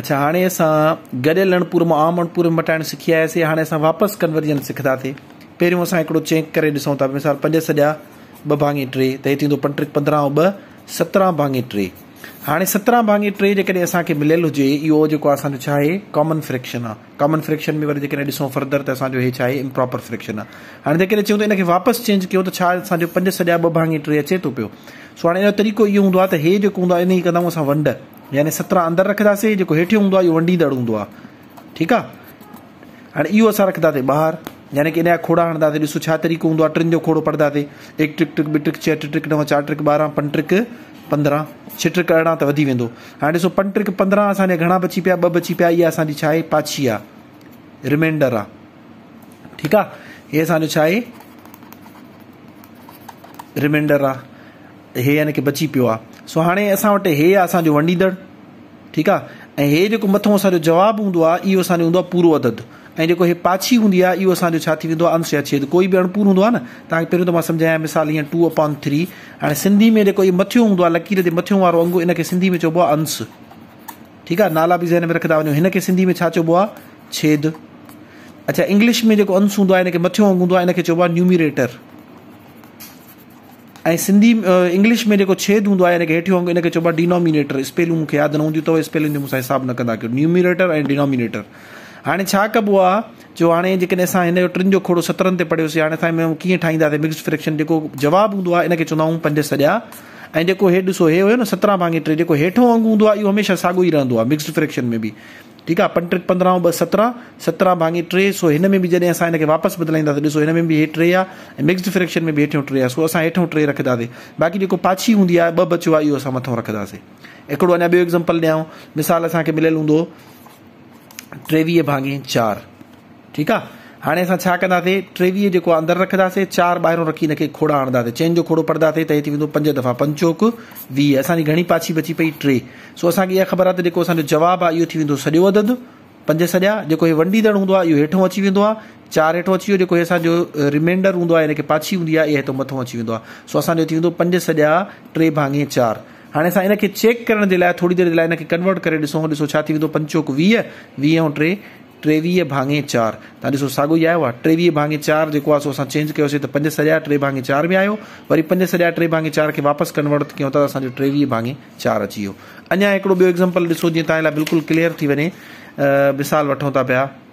अच्छा हाणे असां गॾियल अणपुर मां आम अणपुर में मटाइण सिखी आयासीं हाणे असां वापसि कंवर्जन सिखंदासीं पहिरियों असां हिकिड़ो चेंक करे ॾिसूं था मिसाल पंज सॼा ॿ भाङे टे त हीअ थींदो पंट्रिक पंद्रहं ॿ सत्रहं भाङे टे हाणे सत्रहां भाङे टे जेकॾहिं असांखे मिलियलु हुजे इहो जेको असांजो कॉमन फ्रिक्शन आहे कॉमन फ्रिक्शन में वरी जेकॾहिं ॾिसूं फर्दर त असांजो इहे छा आहे इम्प्रोपर फ्रैक्शन आहे हाणे जेकॾहिं चऊं त वापसि चेंज कयो त छा असांजो पंज सॼा ॿ भाङे टे अचे थो पियो सो हाणे हिनजो तरीक़ो इहो हूंदो आहे त हे जेको हूंदो आहे इन ई कंदा आहियूं वंड यानी सत्रह अंदर रखंदासीं जो हेठि हूंदो आहे इहो ठीक हूंदो आहे ठीकु आहे हाणे इहो असां रखंदासीं यानी की इन खोड़ा हणदे ॾिसो तरीक़ो हों आहे खोड़ो पढ़ंदासीं एक ट्रिक ट्रिक बी ट्रिक छह टे ट्रिक नव चार ट्रिक बारह पन ट्रिक पंद्रह छह ट्रिक अरिड़हं तो वधी वेंदो हाणे ॾिसो पंज ट्रिक पंद्रह असांजा घणा बची पिया ॿ बची पाया ये असांजी छा पाछी आहे रिमाइंडर आहे ठीकु आहे हे रिमाइंडर आहे हे यानी की बची पियो आहे सो हाणे असां वटि हे आहे असांजो वंडींदड़ु ठीकु आहे ऐं हे जेको मथो असांजो जवाबु हूंदो आहे इहो असांजो हूंदो आहे पूरो अदद ऐं जेको हे पाछी हूंदी आहे इहो असांजो छा थी वेंदो आहे अंश या छेदु कोई बि अणपूर हूंदो आहे न तव्हांखे पहिरियों त मां सम्झायां मिसाल हीअं टू अपॉन थ्री हाणे सिंधी में जेको इहो मथियो हूंदो आहे लकीर ते मथियो वारो अंगु इनखे सिंधी में चइबो आहे अंश ठीकु आहे नाला बि ज़हन में रखंदा वञो हिनखे सिंधी में छा चइबो आहे छेद अच्छा इंग्लिश में जेको अंश हूंदो आहे हिनखे मथियो मथियों अंगु हूंदो आहे हिनखे चइबो आहे न्यूमिरेटर ऐं सिंधी इंग्लिश में जेको छेद हूंदो आहे यानी हेठियो अंग इनखे चइबो आहे डिनोमिनेटर स्पेलूं मूंखे यादि न हूंदियूं अथव स्पेलिंग जो मूंसां हिसाबु न कंदा कयो न्यूमिनेटर ऐं डिनोमिनेटर हाणे छा कबो आहे जो हाणे जेकॾहिं असां हिन जो टिनि जो खोड़ो सतरनि ते पढ़ियोसीं हाणे असां कीअं ठाहींदासीं मिक्स फ्रैक्शन जेको जवाबु हूंदो आहे इनखे चवंदा आहियूं पंज सॼा ऐं जेको हे ॾिसो हे हुयो न सत्रहं भाङे टे जेको हेठो अंगु हूंदो आहे इहो हमेशह साॻियो ई रहंदो आहे मिक्स फ्रैक्शन में बि ठीकु आहे पंटीह पंद्रहं ॿ सत्रहं सत्रहं भाङी टे सो हिन में बि जॾहिं असां हिन खे वापसि बदिलाईंदासीं ॾिसो हिन में बि हे टे आहे ऐं मिक्स्ड फ्रैक्शन में बि हेठियों टे आहे सो असां हेठियों टे रखंदासीं बाक़ी जेको पाछी हूंदी आहे ॿ बचो आहे इहो असां मथां रखंदासीं हिकिड़ो अञा ॿियो एग्ज़ाम्पल ॾियांव मिसाल असांखे मिलियल हूंदो टेवीह चार चारि ठीकु आहे हाणे असां छा कंदासीं टेवीह जेको आहे अंदरि रखंदासीं चार ॿाहिरों रखी हिनखे खोड़ा हणंदासीं चइनि जो खोड़ो पढ़ंदासीं त हे थी वेंदो पंज दफ़ा पंचोक वीह असांजी घणी पाछी बची पई टे सो असांखे इहा ख़बर आहे त जेको असांजो जवाबु आहे इहो थी वेंदो सॼो अददु पंज सॼा जेको इहो वंडी हूंदो आहे इहो हेठो अची वेंदो आहे चार हेठो अची वियो जेको असांजो रिमाइंडर हूंदो आहे हिनखे पाछी हूंदी आहे इहा हिते मथो अची वेंदो आहे सो असांजो थी वेंदो पंज सॼा टे भाङे चारि हाणे असां हिनखे चेक करण जे लाइ थोरी देरि जे लाइ हिनखे कन्वर्ट करे ॾिसूं ॾिसो छा थी वेंदो पंचोक वीह वीह ऐं टे टेवी भाङे चार तव्हां ॾिसो साॻियो आयो आहे टेवीह चार जेको आहे चेंज कर त पंज सॼा टे भांगे चार में आयो वरी पंज सॼा टे भाङे चार खे वापसि कन्वर्ट कयूं था असांजो टेवीह भाङे चार अची वियो अञा हिकिड़ो ॿियो क्लियर थी वञे मिसाल वो पाया